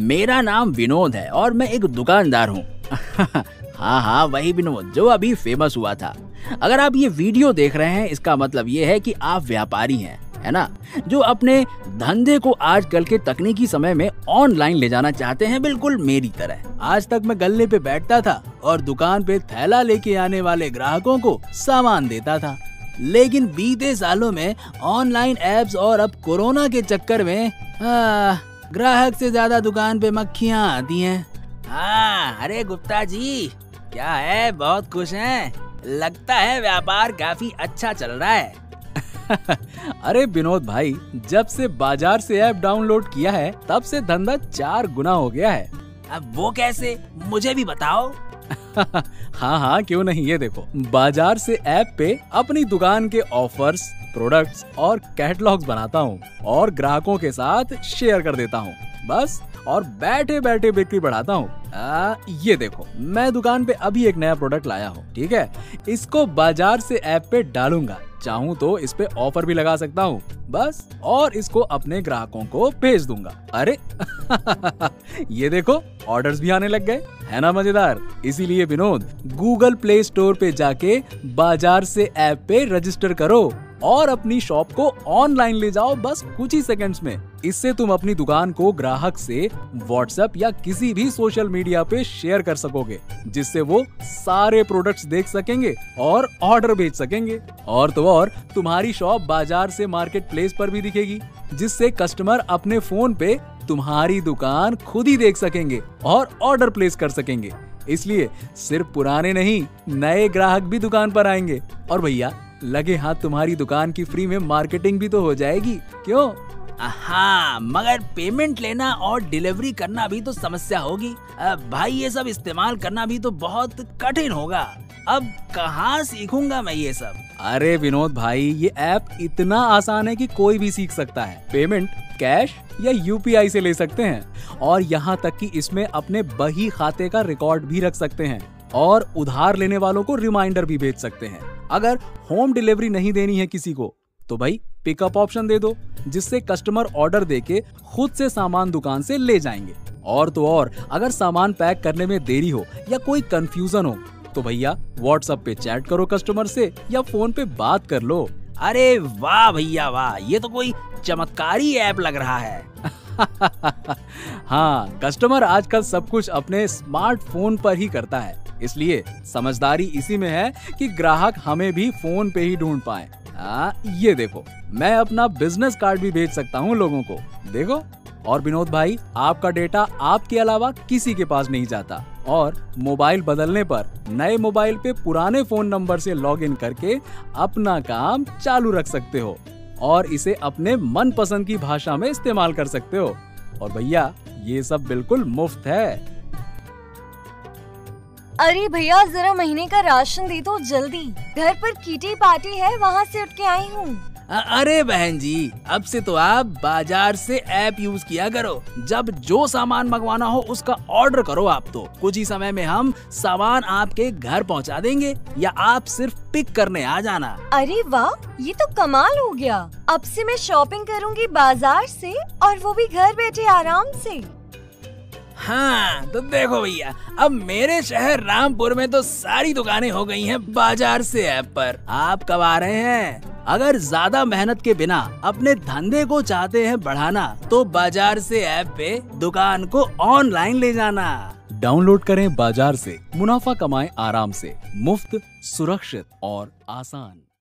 मेरा नाम विनोद है और मैं एक दुकानदार हूँ। हाँ हाँ वही विनोद, जो अभी फ़ेमस हुआ था। अगर आप ये वीडियो देख रहे हैं, इसका मतलब ये है कि आप व्यापारी हैं, है ना? जो अपने धंधे को आजकल के तकनीकी समय में ऑनलाइन ले जाना चाहते हैं, बिल्कुल मेरी तरह। आज तक मैं गल्ले पे बैठता था और दुकान पे थैला लेके आने वाले ग्राहकों को सामान देता था। लेकिन बीते सालों में ऑनलाइन एप्स और अब कोरोना के चक्कर में ग्राहक से ज़्यादा दुकान पे मक्खियाँ आती हैं। हाँ अरे गुप्ता जी क्या है? बहुत खुश हैं। लगता है व्यापार काफ़ी अच्छा चल रहा है। अरे विनोद भाई जब से बाज़ार से ऐप डाउनलोड किया है तब से धंधा चार गुना हो गया है। अब वो कैसे? मुझे भी बताओ। हाँ हाँ क्यों नहीं, ये देखो। बाज़ार से ऐप पे अपनी दुकान के ऑफर्स प्रोडक्ट्स और कैटलॉग्स बनाता हूँ और ग्राहकों के साथ शेयर कर देता हूँ। बस, और बैठे बैठे बिक्री बढ़ाता हूँ। ये देखो, मैं दुकान पे अभी एक नया प्रोडक्ट लाया हूँ, ठीक है? इसको बाज़ार से ऐप पे डालूँगा। चाहूँ तो इस पे ऑफ़र भी लगा सकता हूँ। बस, और इसको अपने ग्राहकों को भेज दूँगा। अरे, ये देखो, ऑर्डर्स भी आने लग गए। है ना मज़ेदार? इसीलिए विनोद गूगल प्ले स्टोर पे जाके बाज़ार से ऐप पे रजिस्टर करो। और अपनी शॉप को ऑनलाइन ले जाओ बस कुछ ही सेकंड्स में। इससे तुम अपनी दुकान को ग्राहक से व्हाट्सएप या किसी भी सोशल मीडिया पे शेयर कर सकोगे, जिससे वो सारे प्रोडक्ट्स देख सकेंगे और ऑर्डर भेज सकेंगे। और तो और, तुम्हारी शॉप बाज़ार से मार्केट प्लेस पर भी दिखेगी, जिससे कस्टमर अपने फ़ोन पे तुम्हारी दुकान खुद ही देख सकेंगे और ऑर्डर प्लेस कर सकेंगे। इसलिए सिर्फ़ पुराने नहीं, नए ग्राहक भी दुकान पर आएँगे। और भैया लगे हाथ तुम्हारी दुकान की फ्री में मार्केटिंग भी तो हो जाएगी। क्यों? हाँ मगर पेमेंट लेना और डिलीवरी करना भी तो समस्या होगी। भाई ये सब इस्तेमाल करना भी तो बहुत कठिन होगा। अब कहाँ सीखूँगा मैं ये सब? अरे विनोद भाई ये ऐप इतना आसान है कि कोई भी सीख सकता है। पेमेंट कैश या यूपीआई से ले सकते हैं। और यहाँ तक कि इसमें अपने बही खाते का रिकॉर्ड भी रख सकते हैं। और उधार लेने वालों को रिमाइंडर भी भेज सकते हैं। अगर होम डिलीवरी नहीं देनी है किसी को तो भाई पिकअप ऑप्शन दे दो जिससे कस्टमर ऑर्डर देके खुद से सामान दुकान से ले जाएँगे। और तो और अगर सामान पैक करने में देरी हो या कोई कंफ्यूजन हो तो भैया व्हाट्सएप पे चैट करो कस्टमर से या फ़ोन पे बात कर लो। अरे वाह भैया वाह ये तो कोई चमत्कारी ऐप लग रहा है। हाँ कस्टमर आजकल सब कुछ अपने स्मार्टफ़ोन पर ही करता है। इसलिए समझदारी इसी में है कि ग्राहक हमें भी फ़ोन पे ही ढूंढ पाए। आ, ये देखो मैं अपना बिज़नेस कार्ड भी भेज सकता हूँ लोगों को। देखो और विनोद भाई आपका डेटा आपके अलावा किसी के पास नहीं जाता। और मोबाइल बदलने पर नए मोबाइल पे पुराने फ़ोन नंबर से लॉगिन करके अपना काम चालू रख सकते हो। और इसे अपने मन पसंद की भाषा में इस्तेमाल कर सकते हो। और भैया ये सब बिल्कुल मुफ़्त है। अरे भैया जरा महीने का राशन दे दो जल्दी। घर पर कीटी पार्टी है वहाँ से उठ के आई हूँ। अरे बहन जी अब से तो आप बाज़ार से ऐप यूज़ किया करो। जब जो सामान मंगवाना हो उसका ऑर्डर करो आप तो। कुछ ही समय में हम सामान आपके घर पहुँचा देंगे या आप सिर्फ़ पिक करने आ जाना। अरे वाह ये तो कमाल हो गया। अब से मैं शॉपिंग करूँगी बाज़ार से और वो भी घर बैठे आराम से। हाँ तो देखो भैया, अब मेरे शहर रामपुर में तो सारी दुकानें हो गई हैं बाज़ार से ऐप पर। आप कब आ रहे हैं? अगर ज़्यादा मेहनत के बिना अपने धंधे को चाहते हैं बढ़ाना तो बाज़ार से ऐप पे दुकान को ऑनलाइन ले जाना। डाउनलोड करें बाज़ार से मुनाफा कमाएँ आराम से, मुफ़्त, सुरक्षित और आसान।